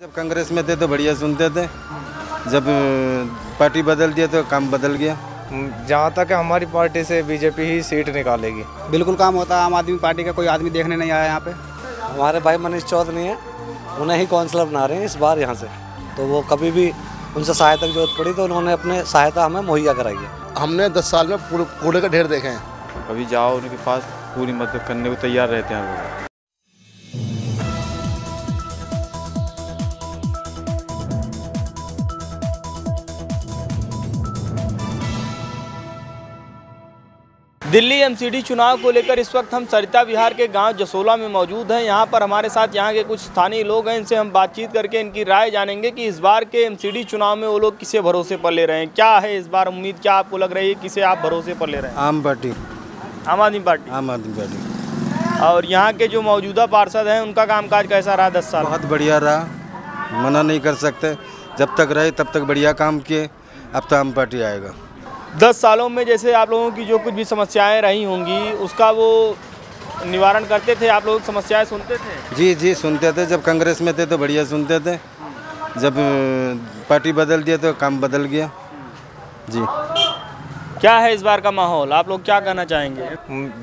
जब कांग्रेस में थे तो बढ़िया सुनते थे। जब पार्टी बदल दिया तो काम बदल गया। जहाँ तक हमारी पार्टी से बीजेपी ही सीट निकालेगी। बिल्कुल काम होता है आम आदमी पार्टी का कोई आदमी देखने नहीं आया यहाँ पे। हमारे भाई मनीष चौधरी हैं उन्हें ही काउंसलर बना रहे हैं इस बार यहाँ से। तो वो कभी भी उनसे सहायता की ज़रूरत पड़ी तो उन्होंने अपने सहायता हमें मुहैया कराई है। हमने दस साल में कूड़े कूड़े का ढेर देखे हैं। कभी जाओ उनके पास पूरी मदद करने को तैयार रहते हैं दिल्ली एमसीडी चुनाव को लेकर इस वक्त हम सरिता विहार के गाँव जसोला में मौजूद हैं। यहाँ पर हमारे साथ यहाँ के कुछ स्थानीय लोग हैं इनसे हम बातचीत करके इनकी राय जानेंगे कि इस बार के एमसीडी चुनाव में वो लोग किसे भरोसे पर ले रहे हैं। क्या है इस बार? उम्मीद क्या आपको लग रही है किसे आप भरोसे पर ले रहे हैं? आम पार्टी। आम आदमी पार्टी। आम आदमी पार्टी। और यहाँ के जो मौजूदा पार्षद हैं उनका कामकाज कैसा रहा दस साल? बहुत बढ़िया रहा। मना नहीं कर सकते। जब तक रहे तब तक बढ़िया काम किए अब तो आम पार्टी आएगा। दस सालों में जैसे आप लोगों की जो कुछ भी समस्याएँ रही होंगी उसका वो निवारण करते थे आप लोग समस्याएँ सुनते थे? जी जी सुनते थे। जब कांग्रेस में थे तो बढ़िया सुनते थे। जब पार्टी बदल दिया तो काम बदल गया। जी। क्या है इस बार का माहौल? आप लोग क्या कहना चाहेंगे?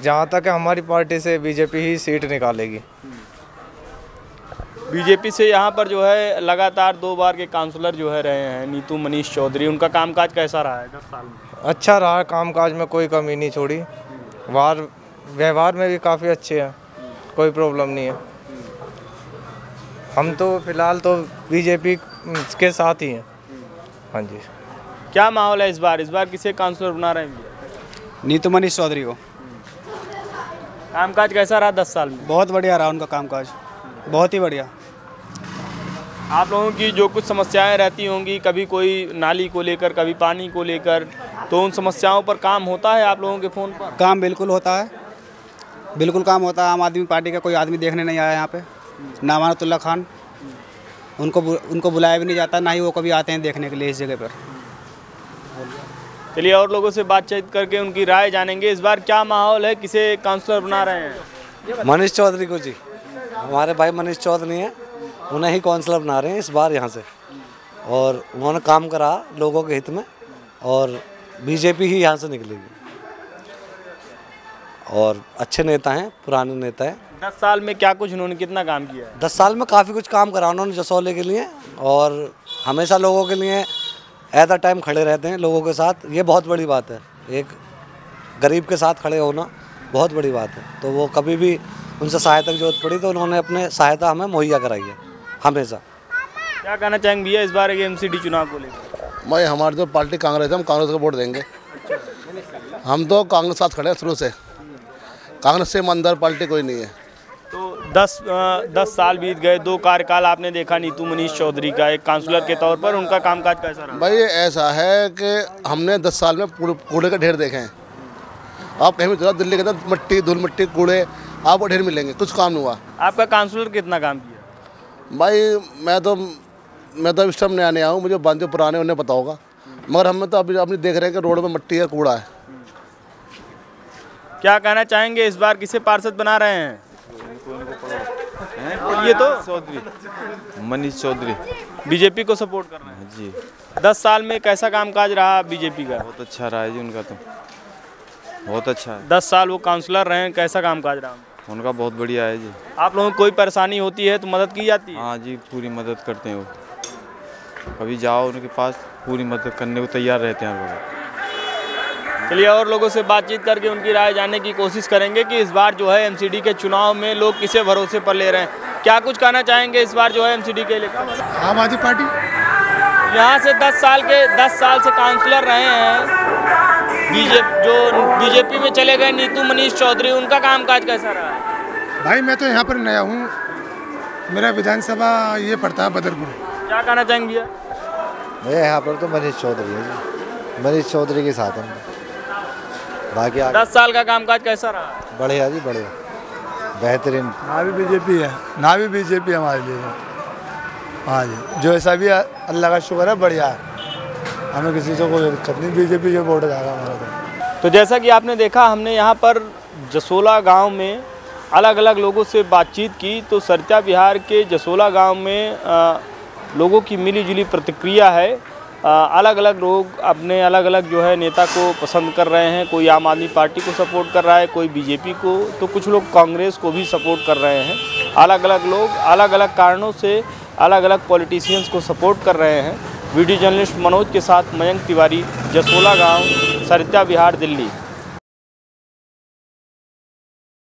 जहाँ तक हमारी पार्टी से बीजेपी ही सीट निकालेगी। बीजेपी से यहाँ पर जो है लगातार दो बार के काउंसलर जो है रहे हैं नीतू मनीष चौधरी। उनका कामकाज कैसा रहा है दस साल में? अच्छा रहा कामकाज में कोई कमी नहीं छोड़ी। वार व्यवहार में भी काफ़ी अच्छे हैं कोई प्रॉब्लम नहीं है। हम तो फ़िलहाल तो बीजेपी के साथ ही हैं। हाँ जी। क्या माहौल है इस बार? इस बार किसे काउंसलर बना रहे हैं? नीतू मनीष चौधरी को। कामकाज कैसा रहा दस साल में? बहुत बढ़िया रहा उनका कामकाज। बहुत ही बढ़िया। आप लोगों की जो कुछ समस्याएँ रहती होंगी कभी कोई नाली को लेकर कभी पानी को लेकर तो उन समस्याओं पर काम होता है आप लोगों के फ़ोन पर? काम बिल्कुल होता है। बिल्कुल काम होता है। आम आदमी पार्टी का कोई आदमी देखने नहीं आया यहाँ पे। नामानतुल्ला खान। उनको बु- उनको बुलाया भी नहीं जाता ना ही वो कभी आते हैं देखने के लिए इस जगह पर। चलिए और लोगों से बातचीत करके उनकी राय जानेंगे। इस बार क्या माहौल है? किसे काउंसलर बना रहे हैं? मनीष चौधरी को जी। हमारे भाई मनीष चौधरी हैं। उन्हें ही काउंसलर बना रहे हैं इस बार यहाँ से। और उन्होंने काम करा लोगों के हित में और बीजेपी ही यहाँ से निकलेगी। और अच्छे नेता हैं पुराने नेता हैं। दस साल में क्या कुछ उन्होंने कितना काम किया है? दस साल में काफ़ी कुछ काम करा उन्होंने जसौले के लिए और हमेशा लोगों के लिए एट द टाइम खड़े रहते हैं लोगों के साथ। ये बहुत बड़ी बात है। एक गरीब के साथ खड़े होना बहुत बड़ी बात है। तो वो कभी भी उनसे सहायता की ज़रूरत पड़ी तो उन्होंने अपने सहायता हमें मुहैया कराई है। हमेशा। क्या कहना चाहेंगे भैया इस बार एम सी चुनाव को लेकर? भाई हमारी तो पार्टी कांग्रेस है हम कांग्रेस को वोट देंगे। हम तो कांग्रेस साथ खड़े हैं शुरू से। कांग्रेस से ईमानदार पार्टी कोई नहीं है। तो दस दस साल बीत गए दो कार्यकाल आपने देखा नीतू मनीष चौधरी का एक काउंसलर के तौर पर उनका कामकाज कैसा रहा? भाई ऐसा है कि हमने दस साल में कूड़े कूड़े का ढेर देखे हैं। आप कहीं भी चलो दिल्ली के अंदर मिट्टी धूल मिट्टी कूड़े आपको ढेर मिलेंगे कुछ काम नहीं हुआ। आपका काउंसलर कितना काम किया? भाई मैं तो मैं तो इस टाइम नया नया हूँ मुझे बंद जो पुराने उन्हें पता होगा। मगर हमें तो अभी अपनी देख रहे हैं कि रोड में मट्टी है कूड़ा है। क्या कहना चाहेंगे इस बार किसे पार्षद बना रहे हैं? ये तो चौधरी। मनीष चौधरी। बीजेपी को सपोर्ट कर रहे हैं। जी। दस साल में कैसा कामकाज रहा बीजेपी का। बहुत अच्छा रहा है जी उनका तो। बहुत अच्छा है। दस साल वो काउंसलर रहे हैं कैसा कामकाज रहा? उनका बहुत बढ़िया है जी। आप लोगों को कोई परेशानी होती है तो मदद की जाती है? हाँ जी पूरी मदद करते हैं वो। कभी जाओ उनके पास पूरी मदद करने को तैयार रहते हैं लोग। चलिए और लोगों से बातचीत करके उनकी राय जानने की कोशिश करेंगे कि इस बार जो है एमसीडी के चुनाव में लोग किसे भरोसे पर ले रहे हैं। क्या कुछ कहना चाहेंगे इस बार जो है एमसीडी के लिए? आम आदमी पार्टी। यहाँ से 10 साल के 10 साल से काउंसलर रहे हैं। बीजेपी जो बीजेपी में चले गए नीतू मनीष चौधरी उनका कामकाज कैसा रहा? है भाई मैं तो यहाँ पर नया हूँ। मेरा विधानसभा ये पड़ता है बदरपुर। क्या कहना चाहेंगे? भैया भैया यहाँ पर तो मनीष चौधरी है जी। मनीष चौधरी के साथ हम बाकी दस साल का कामकाज कैसा रहा? बढ़िया जी बढ़िया। बेहतरीन। ना भी बीजेपी है। ना भी बीजेपी हमारे लिए हाँ। जी। जो ऐसा भी अल्लाह का शुक्र है बढ़िया है। हमें किसी से कोई दिक्कत नहीं बीजेपी जो वोट जाएगा हमारा तो। तो जैसा कि आपने देखा हमने यहाँ पर जसोला गाँव में अलग अलग लोगों से बातचीत की तो सरचा बिहार के जसोला गाँव में अ, लोगों की मिली जुली प्रतिक्रिया है। आ, अलग अलग लोग अपने अलग अलग जो है नेता को पसंद कर रहे हैं कोई आम आदमी पार्टी को सपोर्ट कर रहा है कोई बीजेपी को तो कुछ लोग कांग्रेस को भी सपोर्ट कर रहे हैं। अलग अलग लोग अलग अलग कारणों से अलग अलग पॉलिटिशियंस को सपोर्ट कर रहे हैं। वीडियो जर्नलिस्ट मनोज के साथ मयंक तिवारी जसोला गाँव सरिता बिहार दिल्ली।